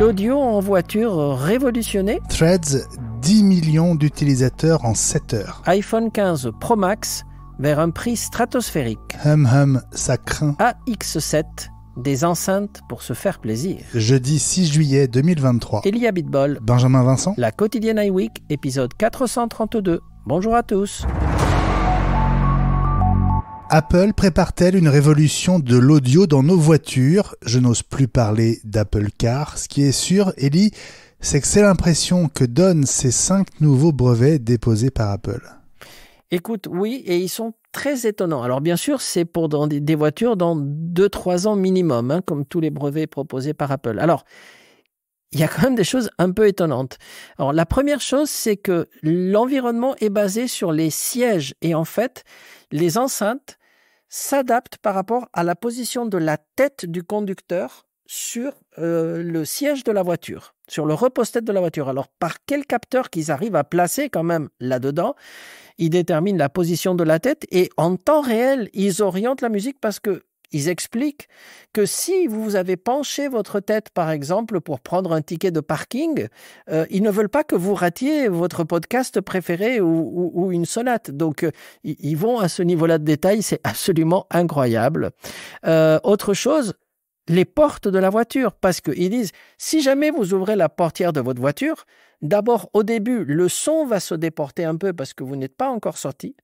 L'audio en voiture révolutionné Threads, 10 millions d'utilisateurs en 7 heures. iPhone 15 Pro Max vers un prix stratosphérique. Hum hum, ça craint. AX7, des enceintes pour se faire plaisir. Jeudi 6 juillet 2023. Elia Bitbol, Benjamin Vincent la quotidienne iWeek, épisode 432. Bonjour à tous. Apple prépare-t-elle une révolution de l'audio dans nos voitures? Je n'ose plus parler d'Apple Car. Ce qui est sûr, Ellie, c'est que c'est l'impression que donnent ces cinq nouveaux brevets déposés par Apple. Écoute, oui, et ils sont très étonnants. Alors bien sûr, c'est pour dans des, voitures dans 2-3 ans minimum, hein, comme tous les brevets proposés par Apple. Alors, il y a quand même des choses un peu étonnantes. Alors la première chose, c'est que l'environnement est basé sur les sièges et en fait, les enceintes s'adaptent par rapport à la position de la tête du conducteur sur euh, le siège de la voiture, sur le repose-tête de la voiture. Alors, par quel capteur qu'ils arrivent à placer quand même là-dedans, ils déterminent la position de la tête et en temps réel, ils orientent la musique parce que ils expliquent que si vous avez penché votre tête, par exemple, pour prendre un ticket de parking, euh, ils ne veulent pas que vous ratiez votre podcast préféré ou, une sonate. Donc, euh, ils vont à ce niveau-là de détail, c'est absolument incroyable. Euh, autre chose, les portes de la voiture, parce qu'ils disent, si jamais vous ouvrez la portière de votre voiture, d'abord, au début, le son va se déporter un peu parce que vous n'êtes pas encore sorti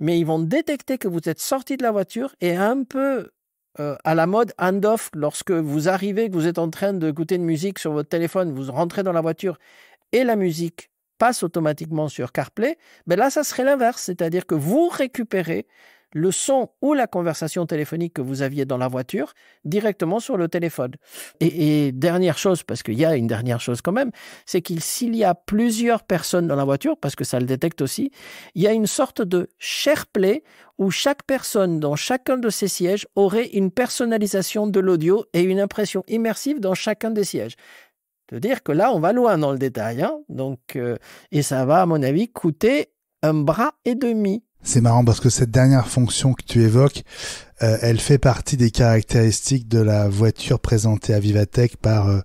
mais ils vont détecter que vous êtes sorti de la voiture et un peu euh, à la mode hand-off, lorsque vous arrivez, que vous êtes en train d'écouter une musique sur votre téléphone, vous rentrez dans la voiture et la musique passe automatiquement sur CarPlay, ben là, ça serait l'inverse, c'est-à-dire que vous récupérez le son ou la conversation téléphonique que vous aviez dans la voiture directement sur le téléphone. Et, dernière chose, parce qu'il y a une dernière chose quand même, c'est qu'il s'il y a plusieurs personnes dans la voiture, parce que ça le détecte aussi, il y a une sorte de SharePlay où chaque personne dans chacun de ces sièges aurait une personnalisation de l'audio et une impression immersive dans chacun des sièges. De dire que là, on va loin dans le détail. Hein Donc, euh, et ça va, à mon avis, coûter un bras et demi. C'est marrant parce que cette dernière fonction que tu évoques, euh, elle fait partie des caractéristiques de la voiture présentée à Vivatech par euh,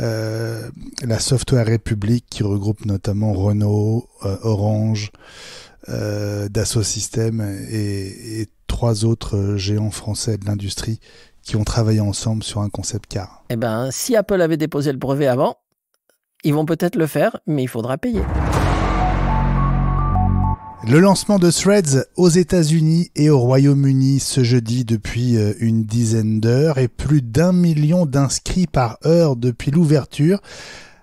euh, la Software République qui regroupe notamment Renault, Orange, Dassault Systèmes et, et, trois autres géants français de l'industrie qui ont travaillé ensemble sur un concept car. Eh ben, si Apple avait déposé le brevet avant, ils vont peut-être le faire, mais il faudra payer. Le lancement de Threads aux États-Unis et au Royaume-Uni ce jeudi depuis une dizaine d'heures et plus d'un million d'inscrits par heure depuis l'ouverture.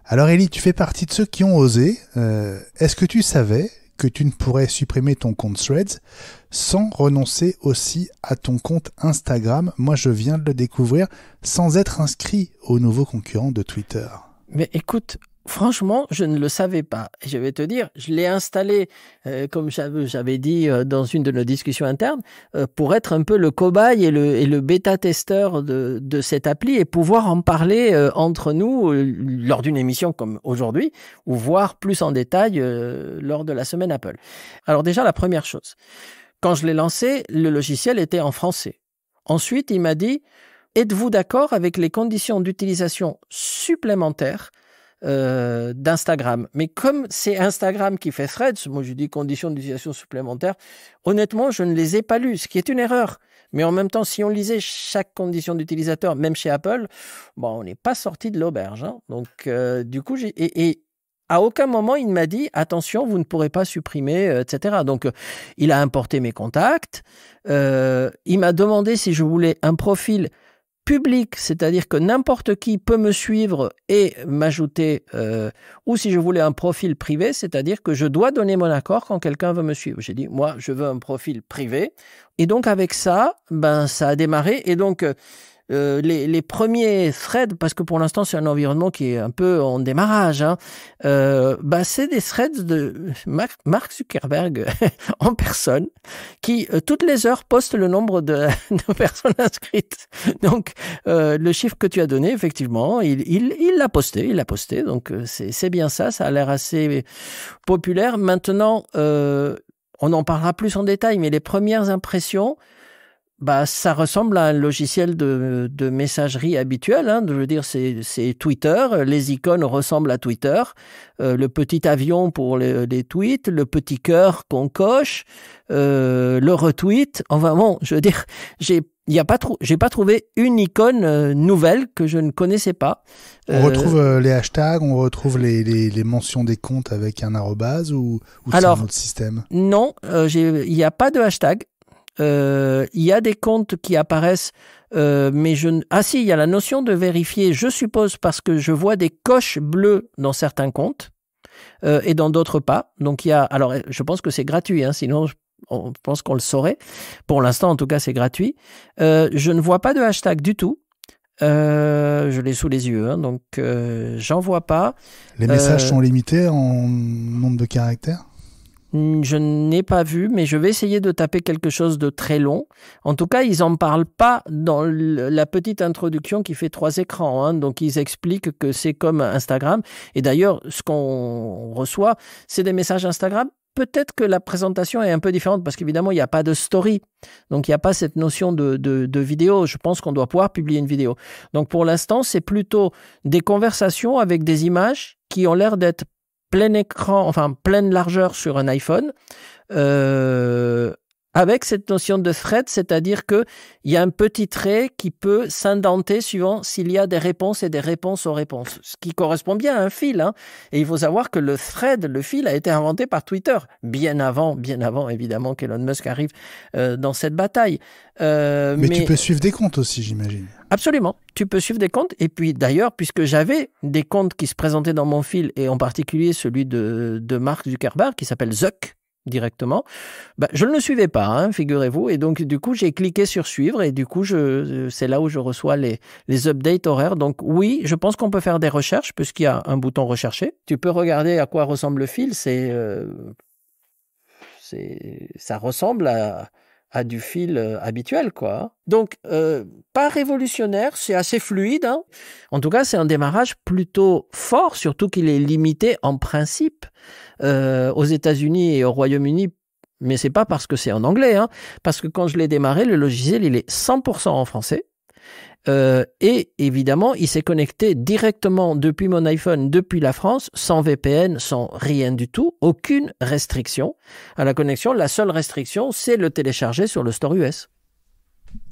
Alors Ellie, tu fais partie de ceux qui ont osé. Euh, Est-ce que tu savais que tu ne pourrais supprimer ton compte Threads sans renoncer aussi à ton compte Instagram? Moi, je viens de le découvrir sans être inscrit au nouveau concurrent de Twitter. Mais écoute, Franchement, je ne le savais pas. Je vais te dire, je l'ai installé, euh, comme j'avais dit euh, dans une de nos discussions internes, euh, pour être un peu le cobaye et le, bêta-testeur de, de, cette appli et pouvoir en parler entre nous lors d'une émission comme aujourd'hui, ou voir plus en détail lors de la semaine Apple. Alors déjà, la première chose, quand je l'ai lancé, le logiciel était en français. Ensuite, il m'a dit, êtes-vous d'accord avec les conditions d'utilisation supplémentaires euh, d'Instagram. Mais comme c'est Instagram qui fait Threads, moi je dis conditions d'utilisation supplémentaires, honnêtement, je ne les ai pas lus, ce qui est une erreur. Mais en même temps, si on lisait chaque condition d'utilisateur, même chez Apple, bon, on n'est pas sorti de l'auberge. Hein. Donc, euh, du coup, j'ai et, à aucun moment il m'a dit attention, vous ne pourrez pas supprimer, euh, etc. Donc, il a importé mes contacts. Il m'a demandé si je voulais un profil public, c'est-à-dire que n'importe qui peut me suivre et m'ajouter, euh, ou si je voulais un profil privé, c'est-à-dire que je dois donner mon accord quand quelqu'un veut me suivre. J'ai dit, moi, je veux un profil privé. Et donc avec ça, ben ça a démarré. Et donc euh, les, les, premiers threads, parce que pour l'instant c'est un environnement qui est un peu en démarrage, hein, euh, bah, c'est des threads de Mark Zuckerberg en personne qui euh, toutes les heures poste le nombre de, personnes inscrites. Donc euh, le chiffre que tu as donné, effectivement, il l'a il posté, il l'a posté. Donc euh, c'est bien ça, ça a l'air assez populaire. Maintenant, on en parlera plus en détail, mais les premières impressions bah, ça ressemble à un logiciel de, de messagerie habituel. Hein. Je veux dire, c'est Twitter. Les icônes ressemblent à Twitter. Euh, le petit avion pour les, les tweets, le petit cœur qu'on coche, euh, le retweet. Enfin bon, je veux dire, j'ai il a pas trop, j'ai pas trouvé une icône euh, nouvelle que je ne connaissais pas. On retrouve euh, les hashtags, on retrouve les, les, les, mentions des comptes avec un arrobase ou, ou c'est un autre système? Non, euh, il n'y a pas de hashtag. Il y a des comptes qui apparaissent, mais je ah si, il y a la notion de vérifier. Je suppose parce que je vois des coches bleues dans certains comptes. et dans d'autres pas. Donc il y a, alors je pense que c'est gratuit, hein, sinon on pense qu'on le saurait. Pour l'instant, en tout cas, c'est gratuit. Euh, je ne vois pas de hashtag du tout. Euh, je l'ai sous les yeux, hein, donc euh, j'en vois pas. Les messages sont limités en nombre de caractères? Je n'ai pas vu, mais je vais essayer de taper quelque chose de très long. En tout cas, ils en parlent pas dans la petite introduction qui fait trois écrans. Hein. donc, ils expliquent que c'est comme Instagram. Et d'ailleurs, ce qu'on reçoit, c'est des messages Instagram peut-être que la présentation est un peu différente parce qu'évidemment, il n'y a pas de story. Donc, il n'y a pas cette notion de, vidéo. Je pense qu'on doit pouvoir publier une vidéo. Donc, pour l'instant, c'est plutôt des conversations avec des images qui ont l'air d'être plein écran, enfin, pleine largeur sur un iPhone. Euh, avec cette notion de thread, c'est-à-dire que il y a un petit trait qui peut s'indenter suivant s'il y a des réponses et des réponses aux réponses, ce qui correspond bien à un fil. Hein. Et il faut savoir que le thread, le fil, a été inventé par Twitter, bien avant, bien avant évidemment qu'Elon Musk arrive euh, dans cette bataille. Euh, mais, mais, tu peux suivre des comptes aussi, j'imagine. Absolument, tu peux suivre des comptes. Et puis d'ailleurs, puisque j'avais des comptes qui se présentaient dans mon fil, et en particulier celui de, de Mark Zuckerberg, qui s'appelle Zuck, directement. Bah, je ne le suivais pas, hein, figurez-vous, et donc du coup j'ai cliqué sur suivre et du coup je, c'est là où je reçois les, les updates horaires. Donc oui, je pense qu'on peut faire des recherches puisqu'il y a un bouton rechercher. Tu peux regarder à quoi ressemble le fil. C'est, euh, c'est, ça ressemble à, à du fil euh, habituel, quoi. Donc, euh, pas révolutionnaire, c'est assez fluide. Hein. En tout cas, c'est un démarrage plutôt fort, surtout qu'il est limité en principe euh, aux États-Unis et au Royaume-Uni. Mais c'est pas parce que c'est en anglais, hein, parce que quand je l'ai démarré, le logiciel il est 100% en français. Euh, et évidemment, il s'est connecté directement depuis mon iPhone, depuis la France, sans VPN, sans rien du tout, aucune restriction à la connexion. La seule restriction, c'est le télécharger sur le store US.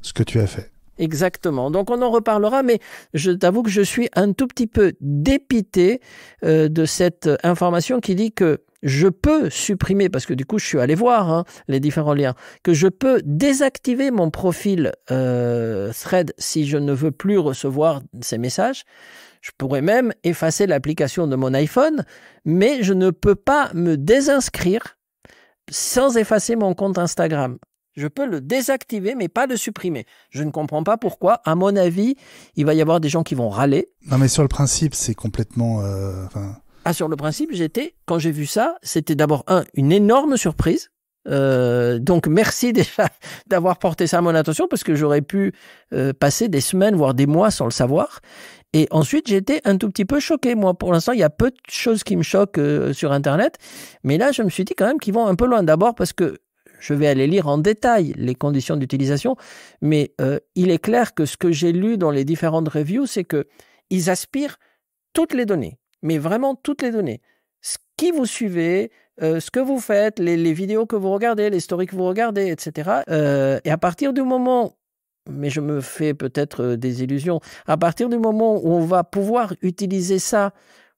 Ce que tu as fait. Exactement. Donc on en reparlera, mais je t'avoue que je suis un tout petit peu dépité euh, de cette information qui dit que je peux supprimer, parce que du coup je suis allé voir hein, les différents liens, que je peux désactiver mon profil euh, Thread si je ne veux plus recevoir ces messages. Je pourrais même effacer l'application de mon iPhone, mais je ne peux pas me désinscrire sans effacer mon compte Instagram. Je peux le désactiver, mais pas le supprimer. Je ne comprends pas pourquoi. À mon avis, il va y avoir des gens qui vont râler. Non, mais sur le principe, c'est complètement. Euh, ah, sur le principe, j'étais quand j'ai vu ça, c'était d'abord un une énorme surprise. Euh, donc merci déjà d'avoir porté ça à mon attention parce que j'aurais pu euh, passer des semaines voire des mois sans le savoir. Et ensuite j'étais un tout petit peu choqué. Moi pour l'instant il y a peu de choses qui me choquent sur Internet, mais là je me suis dit quand même qu'ils vont un peu loin. D'abord parce que je vais aller lire en détail les conditions d'utilisation, mais euh, il est clair que ce que j'ai lu dans les différentes reviews, c'est que ils aspirent toutes les données, mais vraiment toutes les données. Ce qui vous suivez, euh, ce que vous faites, les, vidéos que vous regardez, les stories que vous regardez, etc. Euh, et à partir du moment, mais je me fais peut-être des illusions, à partir du moment où on va pouvoir utiliser ça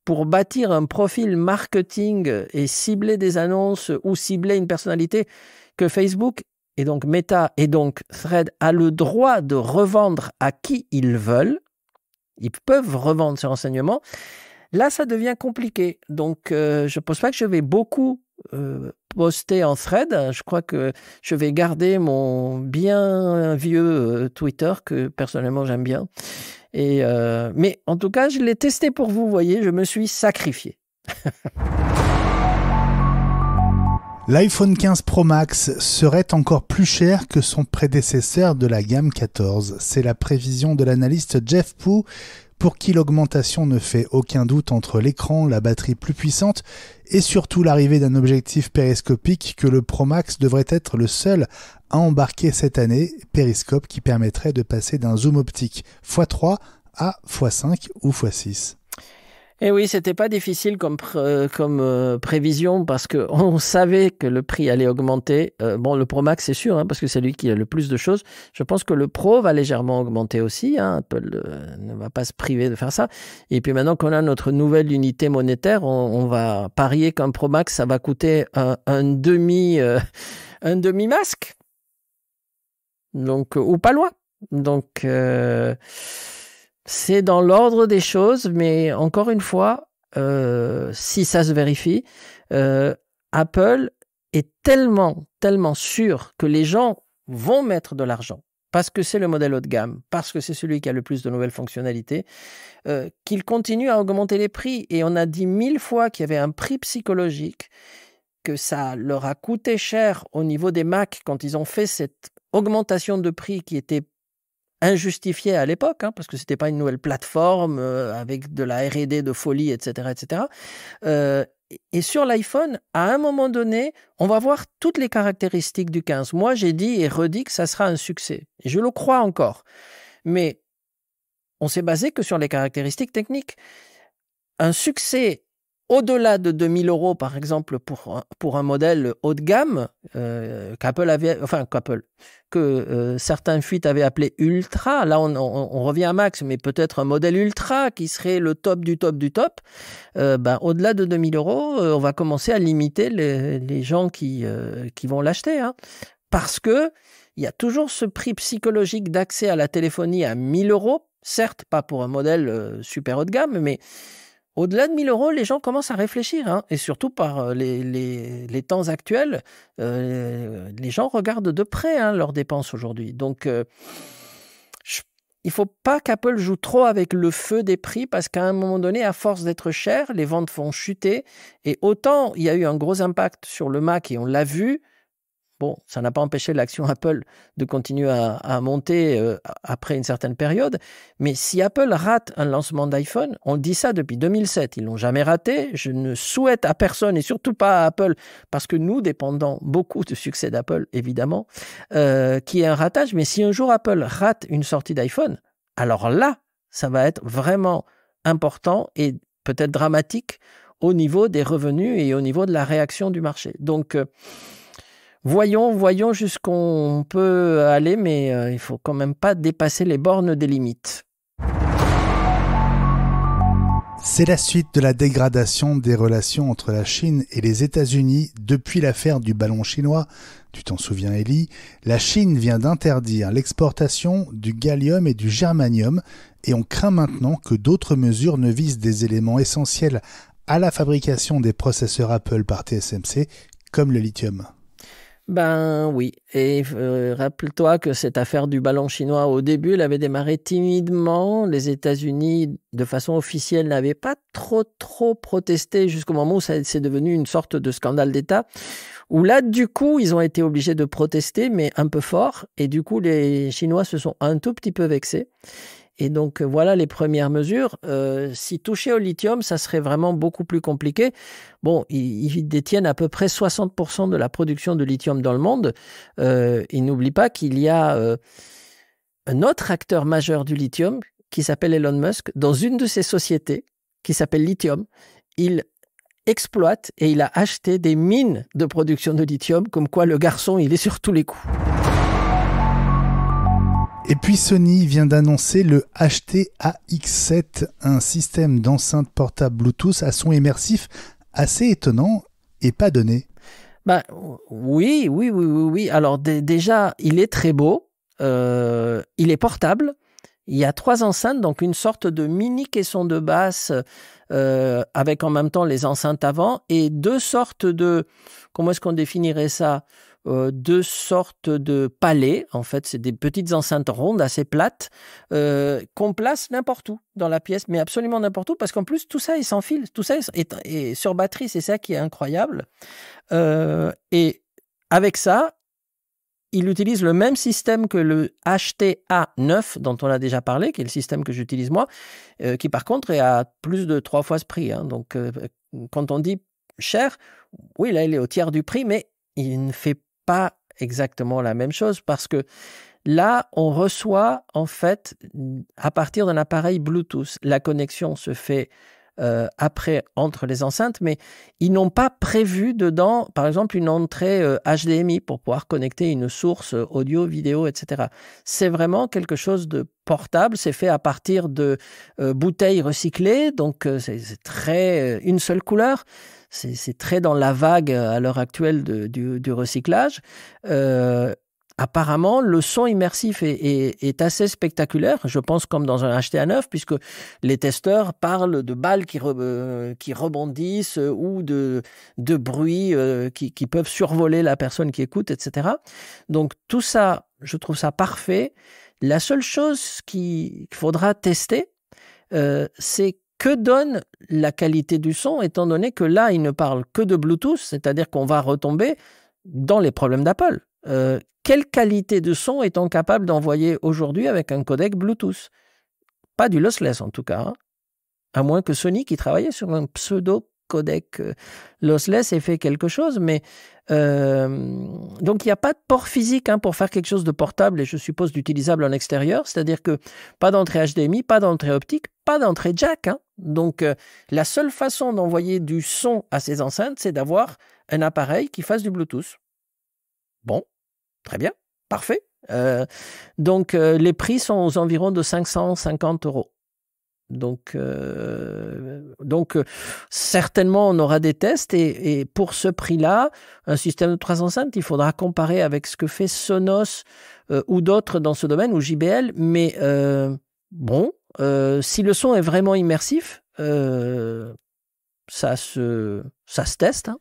pour bâtir un profil marketing et cibler des annonces ou cibler une personnalité, que Facebook et donc Meta et donc Thread a le droit de revendre à qui ils veulent. Ils peuvent revendre ces renseignements. Là, ça devient compliqué. Donc, euh, je ne pense pas que je vais beaucoup euh, poster en thread. Je crois que je vais garder mon bien vieux euh, Twitter que personnellement j'aime bien. Et, mais en tout cas, je l'ai testé pour vous, voyez, je me suis sacrifié. L'iPhone 15 Pro Max serait encore plus cher que son prédécesseur de la gamme 14. C'est la prévision de l'analyste Jeff Pu pour qui l'augmentation ne fait aucun doute entre l'écran, la batterie plus puissante et surtout l'arrivée d'un objectif périscopique que le Pro Max devrait être le seul à embarquer cette année, périscope qui permettrait de passer d'un zoom optique x3 à x5 ou x6. Et eh oui, c'était pas difficile comme comme euh, prévision parce que on savait que le prix allait augmenter. Euh, bon, le Pro Max c'est sûr hein, parce que c'est lui qui a le plus de choses. Je pense que le Pro va légèrement augmenter aussi. Hein. Apple euh, ne va pas se priver de faire ça. Et puis maintenant qu'on a notre nouvelle unité monétaire, on, va parier qu'un Pro Max ça va coûter un, un demi un demi masque. Donc ou pas loin. Donc c'est dans l'ordre des choses, mais encore une fois, euh, si ça se vérifie, euh, Apple est tellement, tellement sûr que les gens vont mettre de l'argent parce que c'est le modèle haut de gamme, parce que c'est celui qui a le plus de nouvelles fonctionnalités, euh, qu'il continue à augmenter les prix. Et on a dit mille fois qu'il y avait un prix psychologique, que ça leur a coûté cher au niveau des Mac quand ils ont fait cette augmentation de prix qui était injustifié à l'époque, hein, parce que c'était pas une nouvelle plateforme euh, avec de la R&D de folie, etc., etc. Euh, et sur l'iPhone, à un moment donné, on va voir toutes les caractéristiques du 15. Moi, j'ai dit et redit que ça sera un succès. Je le crois encore. Mais on s'est basé que sur les caractéristiques techniques. Un succès au-delà de 2000 euros, par exemple, pour, pour un modèle haut de gamme, euh, qu'Apple avait, enfin, qu'Apple, que euh, certains fuites avaient appelé Ultra, là on, revient à Max, mais peut-être un modèle Ultra qui serait le top du top du top, euh, ben, au-delà de 2000 euros, on va commencer à limiter les, les gens qui, qui vont l'acheter. Hein, parce que il y a toujours ce prix psychologique d'accès à la téléphonie à 1000 euros, certes pas pour un modèle super haut de gamme, mais au-delà de 1000 euros, les gens commencent à réfléchir. Hein, et surtout par euh, les, les, temps actuels, euh, les gens regardent de près hein, leurs dépenses aujourd'hui. Donc, euh, il ne faut pas qu'Apple joue trop avec le feu des prix parce qu'à un moment donné, à force d'être cher, les ventes vont chuter. Et autant il y a eu un gros impact sur le Mac et on l'a vu, Bon, ça n'a pas empêché l'action Apple de continuer à, monter euh, après une certaine période, mais si Apple rate un lancement d'iPhone, on dit ça depuis 2007, ils l'ont jamais raté, je ne souhaite à personne et surtout pas à Apple, parce que nous dépendons beaucoup du succès d'Apple, évidemment, euh, qui est un ratage, mais si un jour Apple rate une sortie d'iPhone, alors là, ça va être vraiment important et peut-être dramatique au niveau des revenus et au niveau de la réaction du marché. Donc, euh, Voyons, voyons jusqu'où peut aller, mais euh, il faut quand même pas dépasser les bornes des limites. C'est la suite de la dégradation des relations entre la Chine et les États-Unis depuis l'affaire du ballon chinois. Tu t'en souviens, Ellie? La Chine vient d'interdire l'exportation du gallium et du germanium et on craint maintenant que d'autres mesures ne visent des éléments essentiels à la fabrication des processeurs Apple par TSMC comme le lithium. Ben oui, et euh, rappelle-toi que cette affaire du ballon chinois, au début, elle avait démarré timidement. Les États-Unis, de façon officielle, n'avaient pas trop trop protesté jusqu'au moment où ça c'est devenu une sorte de scandale d'État. Où là, du coup, ils ont été obligés de protester, mais un peu fort. Et du coup, les Chinois se sont un tout petit peu vexés. Et donc euh, voilà les premières mesures. Euh, si toucher au lithium, ça serait vraiment beaucoup plus compliqué. Bon, ils, détiennent à peu près 60% de la production de lithium dans le monde. Euh, et n'oublie pas qu'il y a un autre acteur majeur du lithium qui s'appelle Elon Musk dans une de ses sociétés qui s'appelle Lithium. Il exploite et il a acheté des mines de production de lithium, comme quoi le garçon, il est sur tous les coups. Et puis Sony vient d'annoncer le HT-AX7, un système d'enceinte portable Bluetooth à son immersif assez étonnant et pas donné. Bah oui, oui, oui, oui, oui. Alors déjà, il est très beau, euh, il est portable. Il y a trois enceintes, donc une sorte de mini caisson de basse euh, avec en même temps les enceintes avant et deux sortes de, comment est-ce qu'on définirait ça? Euh, deux sortes de palais. En fait, c'est des petites enceintes rondes assez plates euh, qu'on place n'importe où dans la pièce, mais absolument n'importe où, parce qu'en plus tout ça est sans fil, tout ça est, sur batterie, c'est ça qui est incroyable. Euh, et avec ça, il utilise le même système que le HTA9 dont on a déjà parlé, qui est le système que j'utilise moi, euh, qui par contre est à plus de trois fois ce prix. Hein. Donc quand on dit cher, oui, là il est au tiers du prix, mais il ne fait pas exactement la même chose parce que là, on reçoit en fait à partir d'un appareil Bluetooth. La connexion se fait euh, après entre les enceintes, mais ils n'ont pas prévu dedans, par exemple, une entrée HDMI euh, pour pouvoir connecter une source euh, audio, vidéo, etc. C'est vraiment quelque chose de portable. C'est fait à partir de bouteilles recyclées, donc c'est très une seule couleur. C'est très dans la vague à l'heure actuelle du, du, recyclage. Euh, apparemment, le son immersif est, assez spectaculaire, je pense comme dans un HTA9, puisque les testeurs parlent de balles qui, euh, rebondissent ou de, bruits euh, qui, peuvent survoler la personne qui écoute, etc. Donc tout ça, je trouve ça parfait. La seule chose qu'il faudra tester, euh, c'est que donne la qualité du son, étant donné que là, il ne parle que de Bluetooth, c'est-à-dire qu'on va retomber dans les problèmes d'Apple. Euh, quelle qualité de son est-on capable d'envoyer aujourd'hui avec un codec Bluetooth? Pas du lossless en tout cas, hein. à moins que Sony qui travaillait sur un pseudo codec euh, lossless ait fait quelque chose, mais euh, donc il n'y a pas de port physique hein, pour faire quelque chose de portable et je suppose d'utilisable en extérieur, c'est-à-dire que pas d'entrée HDMI, pas d'entrée optique, pas d'entrée jack. Hein. Donc la seule façon d'envoyer du son à ces enceintes, c'est d'avoir un appareil qui fasse du Bluetooth. Bon, Très bien, parfait. Euh, donc euh, les prix sont aux environs de 550 euros. Donc, euh, certainement on aura des tests et, pour ce prix-là, un système de 305, il faudra comparer avec ce que fait Sonos ou d'autres dans ce domaine ou JBL. Mais bon, si le son est vraiment immersif, ça se ça se teste. Hein.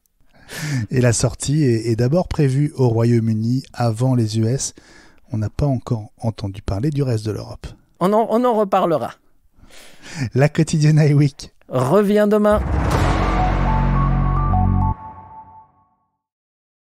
Et la sortie est, d'abord prévue au Royaume-Uni avant les US. On n'a pas encore entendu parler du reste de l'Europe. On en, on en reparlera. La quotidienne iWeek revient demain.